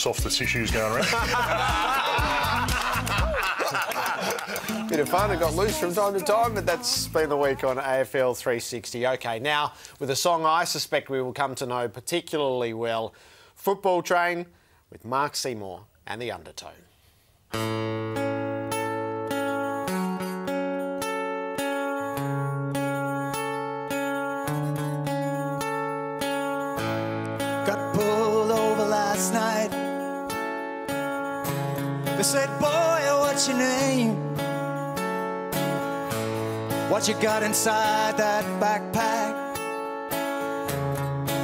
softer tissues going around. Bit of fun, it got loose from time to time, but that's been the week on AFL 360. OK, now with a song I suspect we will come to know particularly well Football Train with Mark Seymour and the Undertow. They said, Boy, what's your name? What you got inside that backpack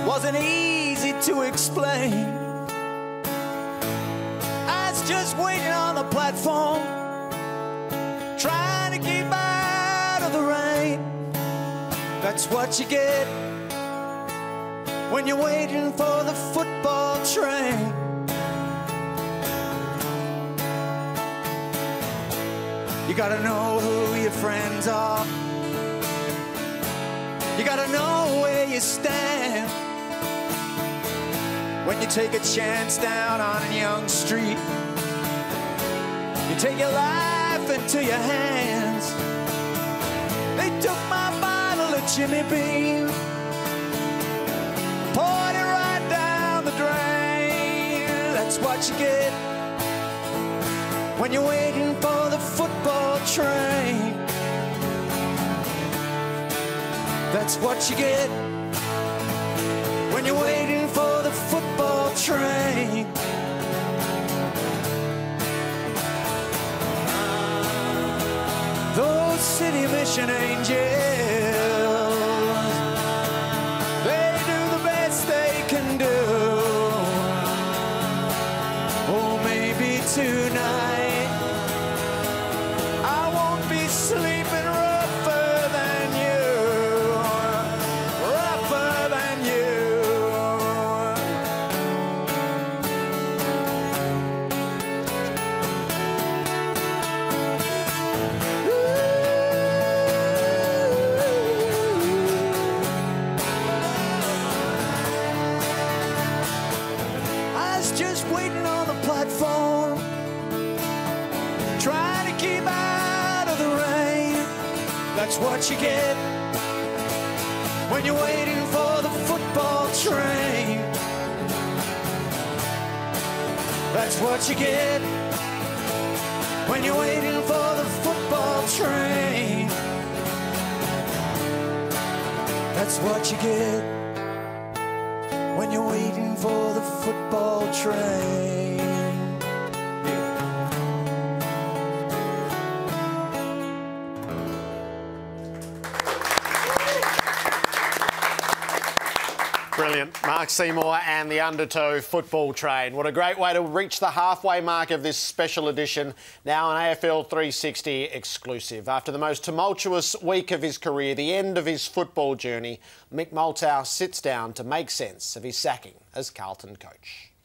wasn't easy to explain. I was just waiting on the platform, trying to keep out of the rain. That's what you get when you're waiting for the football train. You gotta know who your friends are. You gotta know where you stand. When you take a chance down on a young street, you take your life into your hands. They took my bottle of Jimmy Beam poured it right down the drain. That's what you get when you're waiting for the football train. That's what you get when you're waiting for the football train. Those city mission angels. Just waiting on the platform, trying to keep out of the rain. That's what you get when you're waiting for the football train. That's what you get when you're waiting for the football train. That's what you get train. Brilliant. Mark Seymour and the Undertow football train. What a great way to reach the halfway mark of this special edition, now an AFL 360 exclusive. After the most tumultuous week of his career, the end of his football journey, Mick Malthouse sits down to make sense of his sacking as Carlton coach.